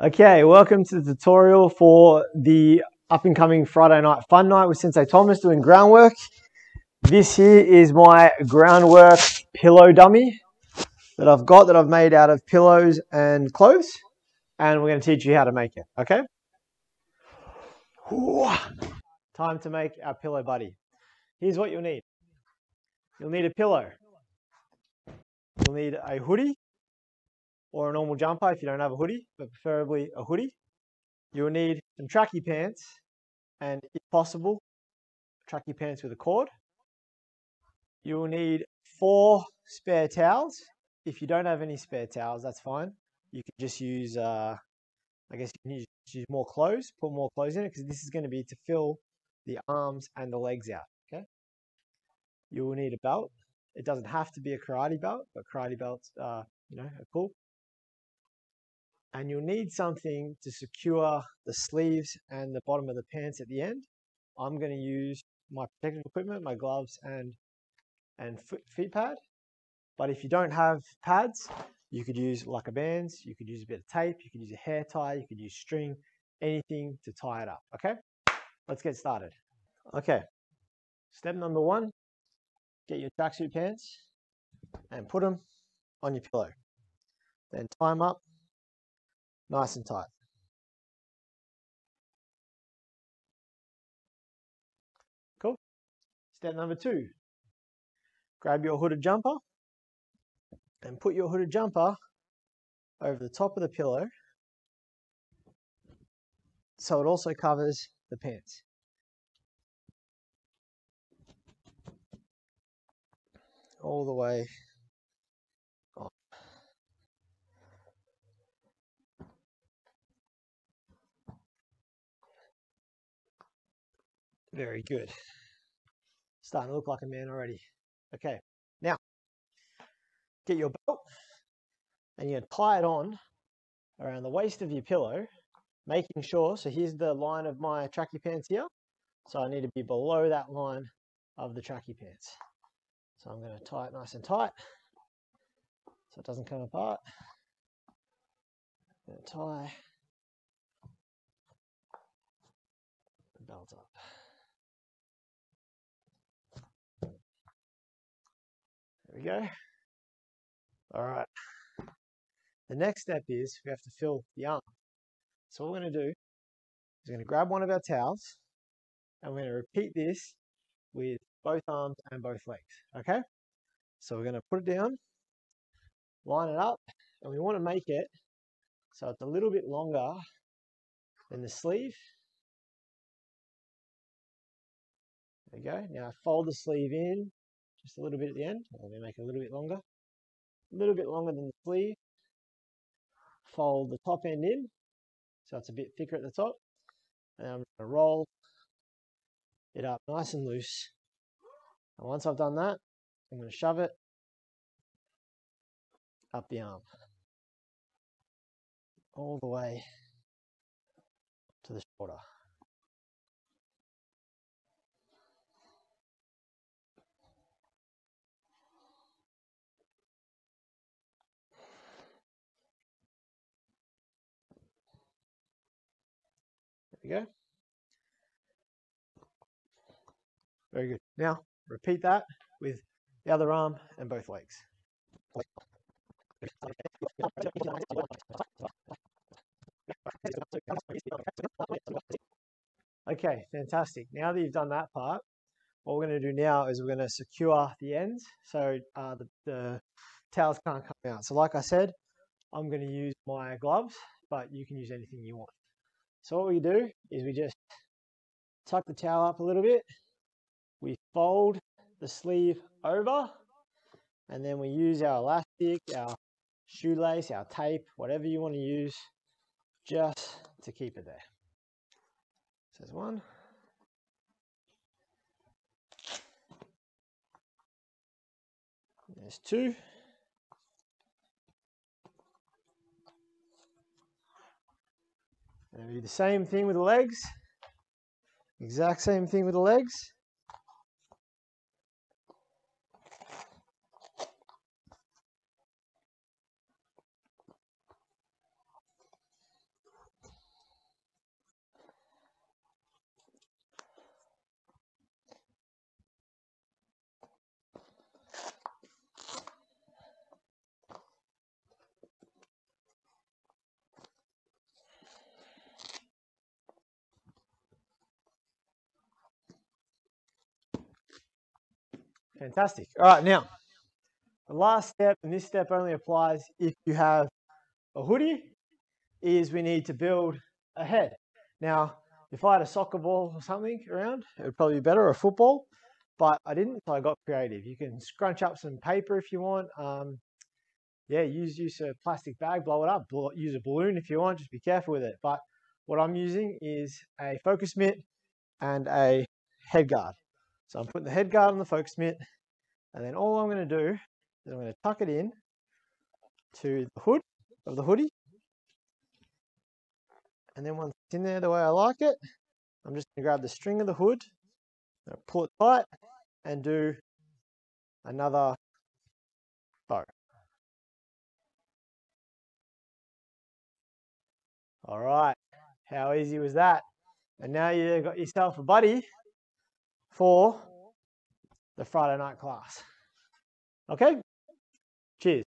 Okay, welcome to the tutorial for the up and coming Friday night fun night with Sensei Thomas doing groundwork. This here is my groundwork pillow dummy that I've got that I've made out of pillows and clothes and we're going to teach you how to make it, okay? Time to make our pillow buddy. Here's what you'll need. You'll need a pillow. You'll need a hoodie or a normal jumper if you don't have a hoodie, but preferably a hoodie. You will need some tracky pants and if possible, tracky pants with a cord. You will need four spare towels. If you don't have any spare towels, that's fine. You can just use, uh, I guess you can use, use more clothes, put more clothes in it because this is going to be to fill the arms and the legs out, okay? You will need a belt. It doesn't have to be a karate belt, but karate belts, you know, are cool and you'll need something to secure the sleeves and the bottom of the pants at the end. I'm going to use my protective equipment, my gloves and and foot, feet pad. But if you don't have pads, you could use Lugger bands, you could use a bit of tape, you could use a hair tie, you could use string, anything to tie it up, okay? Let's get started. Okay, step number one, get your tracksuit pants and put them on your pillow. Then tie them up nice and tight. Cool. Step number two, grab your hooded jumper and put your hooded jumper over the top of the pillow so it also covers the pants. All the way Very good. Starting to look like a man already. Okay, now get your belt and you tie it on around the waist of your pillow, making sure, so here's the line of my tracky pants here. So I need to be below that line of the tracky pants. So I'm going to tie it nice and tight so it doesn't come apart. tie the belt up. We go. All right. The next step is we have to fill the arm. So what we're going to do is we're going to grab one of our towels and we're going to repeat this with both arms and both legs. Okay? So we're going to put it down, line it up, and we want to make it so it's a little bit longer than the sleeve. There we go. Now fold the sleeve in just a little bit at the end. Let me make it a little bit longer. A little bit longer than the sleeve. Fold the top end in, so it's a bit thicker at the top. And I'm going to roll it up nice and loose. And once I've done that, I'm going to shove it up the arm. All the way to the shoulder. We go. Very good. Now, repeat that with the other arm and both legs. Okay, fantastic. Now that you've done that part, what we're going to do now is we're going to secure the ends so uh, the, the towels can't come out. So like I said, I'm going to use my gloves, but you can use anything you want. So what we do is we just tuck the towel up a little bit, we fold the sleeve over, and then we use our elastic, our shoelace, our tape, whatever you want to use, just to keep it there. So there's one. There's two. And do the same thing with the legs. Exact same thing with the legs. Fantastic. All right, now, the last step, and this step only applies if you have a hoodie, is we need to build a head. Now, if I had a soccer ball or something around, it would probably be better, or a football, but I didn't, so I got creative. You can scrunch up some paper if you want. Um, yeah, use use a plastic bag, blow it up. Blow, use a balloon if you want. Just be careful with it. But what I'm using is a focus mitt and a head guard. So I'm putting the head guard on the focus mitt, and then all I'm going to do is I'm going to tuck it in to the hood of the hoodie. And then once it's in there the way I like it, I'm just going to grab the string of the hood, pull it tight, and do another bow. All right, how easy was that? And now you've got yourself a buddy for the Friday night class. Okay? Cheers.